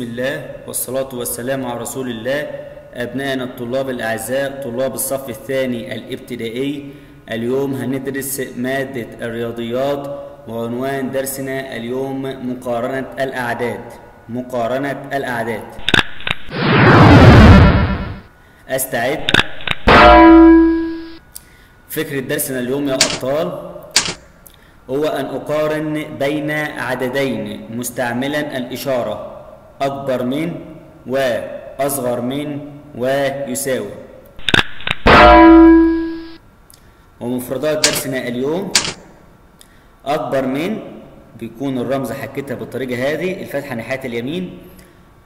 بسم الله والصلاة والسلام على رسول الله أبنائنا الطلاب الأعزاء طلاب الصف الثاني الابتدائي. اليوم هندرس مادة الرياضيات وعنوان درسنا اليوم مقارنة الأعداد. مقارنة الأعداد. أستعد. فكرة درسنا اليوم يا أبطال هو أن أقارن بين عددين مستعملا الإشارة. أكبر من وأصغر من ويساوي ومفردات درسنا اليوم أكبر من بيكون الرمز حكتها بالطريقة هذه الفتحة ناحية اليمين.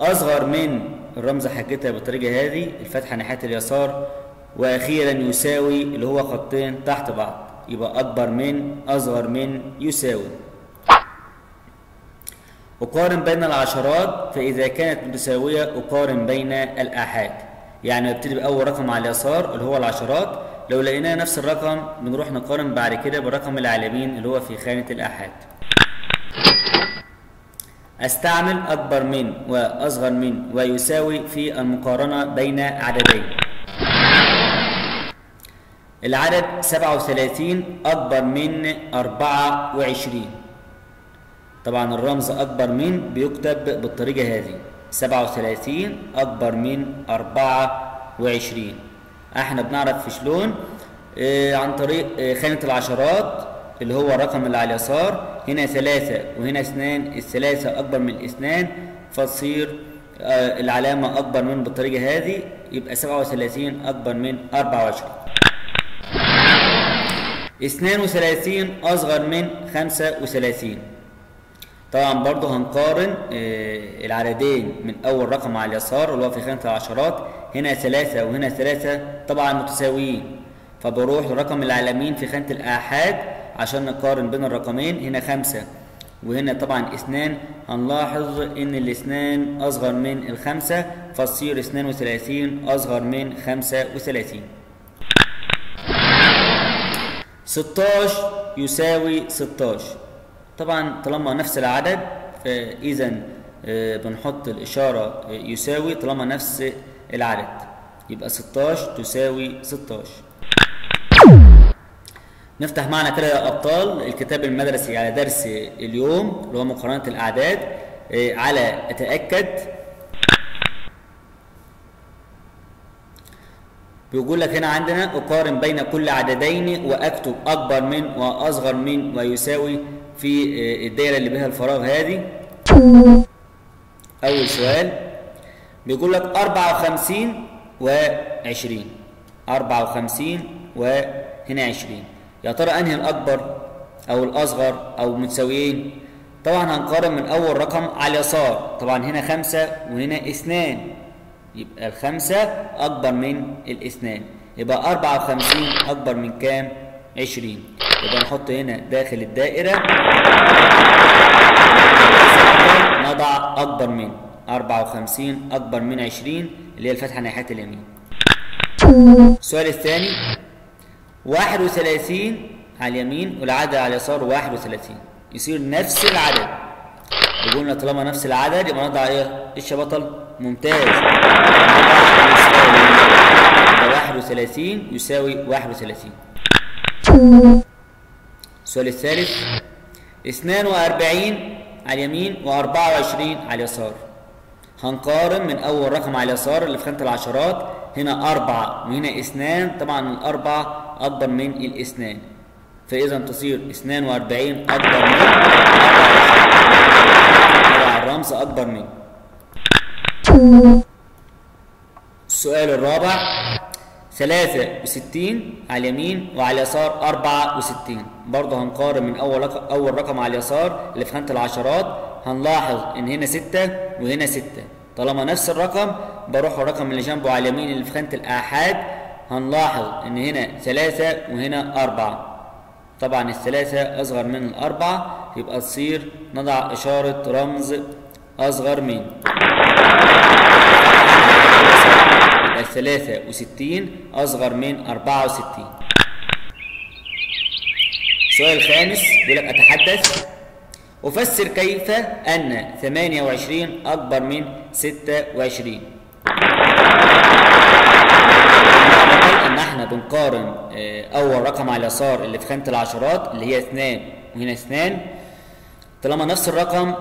أصغر من الرمز حكتها بالطريقة هذه الفتحة ناحية اليسار. وأخيرا يساوي اللي هو خطين تحت بعض. يبقى أكبر من أصغر من يساوي. أقارن بين العشرات فإذا كانت متساوية أقارن بين الآحاد. يعني ببتدي بأول رقم على اليسار اللي هو العشرات. لو لقيناه نفس الرقم بنروح نقارن بعد كده بالرقم اللي على اليمين اللي هو في خانة الآحاد. أستعمل أكبر من وأصغر من ويساوي في المقارنة بين عددين. العدد 37 أكبر من 24 طبعا الرمز أكبر من بيكتب بالطريقة هذه. 37 أكبر من 24 إحنا بنعرف في شلون؟ آه عن طريق آه خانة العشرات اللي هو الرقم اللي على اليسار هنا ثلاثة وهنا اثنان الثلاثة أكبر من الاثنان فتصير آه العلامة أكبر من بالطريقة هذه. يبقى 37 أكبر من 24 32 أصغر من 35 طبعا برضه هنقارن العددين من أول رقم على اليسار اللي هو في خانة العشرات هنا ثلاثة وهنا ثلاثة طبعا متساويين. فبروح للرقم اللي على في خانة الآحاد عشان نقارن بين الرقمين هنا خمسة. وهنا طبعا اثنان هنلاحظ إن الاثنان أصغر من الخمسة فتصير 32 أصغر من 35 16 يساوي 16 طبعا طالما نفس العدد فاذا بنحط الإشارة يساوي طالما نفس العدد. يبقى 16 تساوي 16 نفتح معنا كده يا أبطال الكتاب المدرسي على درس اليوم اللي هو مقارنة الأعداد. على أتأكد. بيقول لك هنا عندنا أقارن بين كل عددين وأكتب أكبر من وأصغر من ويساوي في الدايرة اللي بها الفراغ هذه. أول سؤال بيقول لك 54 و20 54 وهنا 20 يا ترى أنهي الأكبر أو الأصغر أو متساويين؟ طبعا هنقارن من أول رقم على اليسار طبعا هنا خمسة وهنا اثنان. يبقى الخمسة أكبر من الاثنان. يبقى 54 أكبر من كام؟ 20 يبقى نحط هنا داخل الدائرة نضع أكبر من 54 أكبر من 20 اللي هي الفتحة ناحية اليمين. السؤال الثاني 31 على اليمين والعدد على اليسار 31 يصير نفس العدد يقول لنا طالما نفس العدد يبقى نضع إيه؟ إيش يا بطل؟ ممتاز يبقى 31 يساوي 31 السؤال الثالث. 42 على اليمين و24 على اليسار. هنقارن من أول رقم على اليسار اللي في خانة العشرات. هنا أربعة وهنا اثنان. طبعا الأربعة أكبر من الاثنان. فإذا تصير 42 أكبر من 24 الرمز أكبر من. السؤال الرابع. ثلاثة وستين على اليمين وعلى اليسار أربعة وستين. برضه هنقارن من أول رقم أول رقم على اليسار اللي في خانة العشرات. هنلاحظ إن هنا ستة وهنا ستة. طالما نفس الرقم بروح الرقم اللي جنبه على اليمين اللي في خانة الآحاد. هنلاحظ إن هنا ثلاثة وهنا أربعة. طبعا الثلاثة أصغر من الأربعة يبقى تصير نضع إشارة رمز أصغر من يبقى ثلاثة وستين أصغر من أربعة وستين. السؤال الخامس بيقول لك أتحدث. أفسر كيف أن 28 أكبر من 26 أن إحنا بنقارن آه، أول رقم على اليسار اللي في خانة العشرات اللي هي 2 وهنا 2 طالما نفس الرقم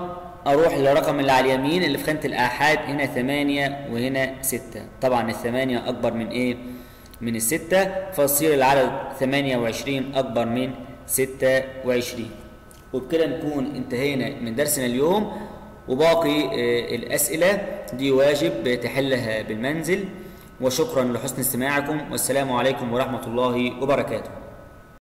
أروح للرقم اللي على اليمين اللي في خانة الآحاد هنا 8 وهنا 6 طبعا الثمانية أكبر من إيه؟ من الستة. فيصير العدد 28 أكبر من 26 وبكده نكون انتهينا من درسنا اليوم. وباقي آه، الأسئلة دي واجب تحلها بالمنزل. وشكرا لحسن استماعكم. والسلام عليكم ورحمة الله وبركاته.